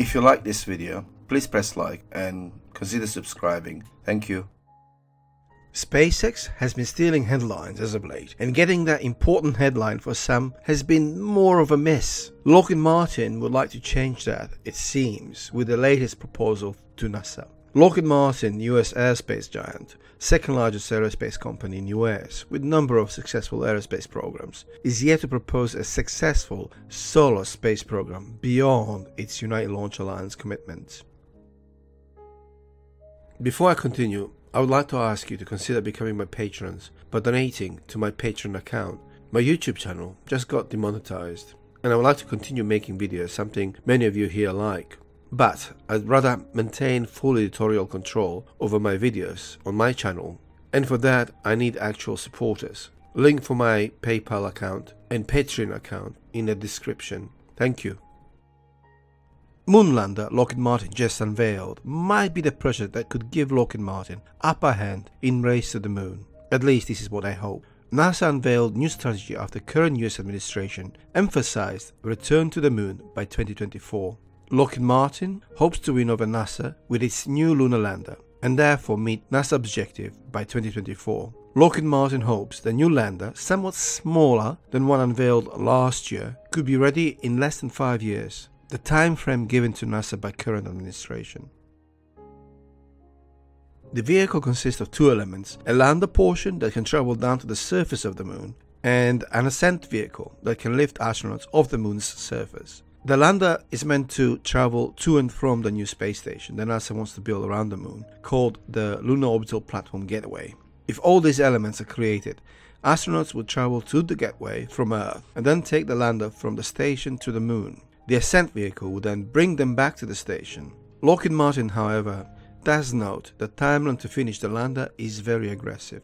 If you like this video, please press like and consider subscribing. Thank you. SpaceX has been stealing headlines as of late, and getting that important headline for some has been more of a miss. Lockheed Martin would like to change that, it seems, with the latest proposal to NASA. Lockheed Martin, US aerospace giant, second largest aerospace company in US with number of successful aerospace programs, is yet to propose a successful solo space program beyond its United Launch Alliance commitments. Before I continue, I would like to ask you to consider becoming my patrons by donating to my Patreon account. My YouTube channel just got demonetized, and I would like to continue making videos, something many of you here like. But I'd rather maintain full editorial control over my videos on my channel, and for that I need actual supporters. Link for my PayPal account and Patreon account in the description. Thank you. Moonlander Lockheed Martin just unveiled might be the project that could give Lockheed Martin upper hand in race to the moon. At least this is what I hope. NASA unveiled new strategy after current US administration emphasized return to the moon by 2024. Lockheed Martin hopes to win over NASA with its new lunar lander and therefore meet NASA objective by 2024. Lockheed Martin hopes the new lander, somewhat smaller than one unveiled last year, could be ready in less than 5 years the time frame given to NASA by current administration. The vehicle consists of two elements a lander portion that can travel down to the surface of the moon, and an ascent vehicle that can lift astronauts off the moon's surface. The lander is meant to travel to and from the new space station that NASA wants to build around the moon, called the Lunar Orbital Platform Gateway. If all these elements are created, astronauts would travel to the gateway from Earth and then take the lander from the station to the moon. The ascent vehicle would then bring them back to the station. Lockheed Martin, however, does note that timeline to finish the lander is very aggressive.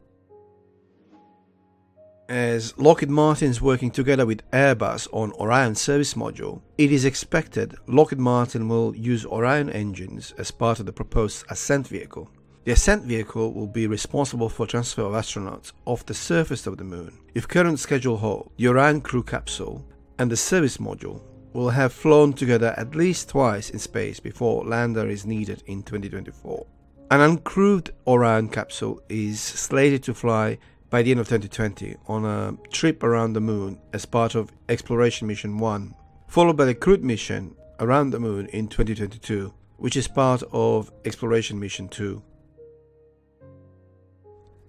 As Lockheed Martin is working together with Airbus on Orion service module, it is expected Lockheed Martin will use Orion engines as part of the proposed ascent vehicle. The ascent vehicle will be responsible for transfer of astronauts off the surface of the moon. If current schedule holds, the Orion crew capsule and the service module will have flown together at least twice in space before lander is needed in 2024. An uncrewed Orion capsule is slated to fly by the end of 2020 on a trip around the moon as part of Exploration Mission 1, followed by the crewed mission around the moon in 2022, which is part of Exploration Mission 2.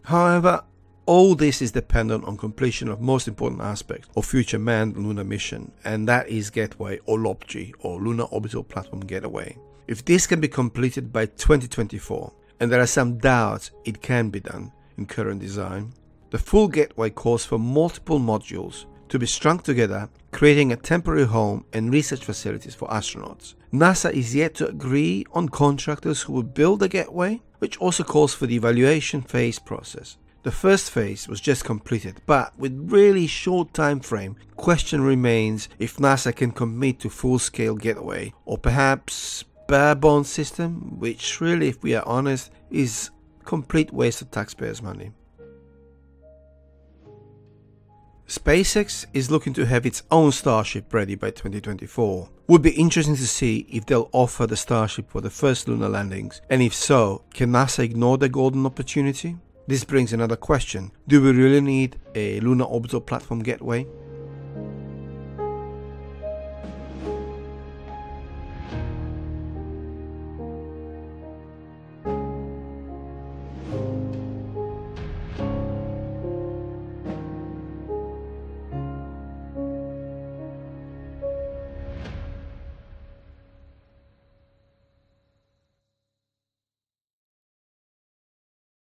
However, all this is dependent on completion of most important aspect of future manned lunar mission, and that is Gateway or LOPG or Lunar Orbital Platform Gateway. If this can be completed by 2024, and there are some doubts it can be done in current design, the full gateway calls for multiple modules to be strung together, creating a temporary home and research facilities for astronauts. NASA is yet to agree on contractors who will build the gateway, which also calls for the evaluation phase process. The first phase was just completed, but with really short time frame, question remains if NASA can commit to full-scale gateway or perhaps bare bones system, which really, if we are honest, is complete waste of taxpayers' money. SpaceX is looking to have its own Starship ready by 2024. Would be interesting to see if they'll offer the Starship for the first lunar landings, and if so, can NASA ignore the golden opportunity? This brings another question. Do we really need a lunar orbital platform gateway?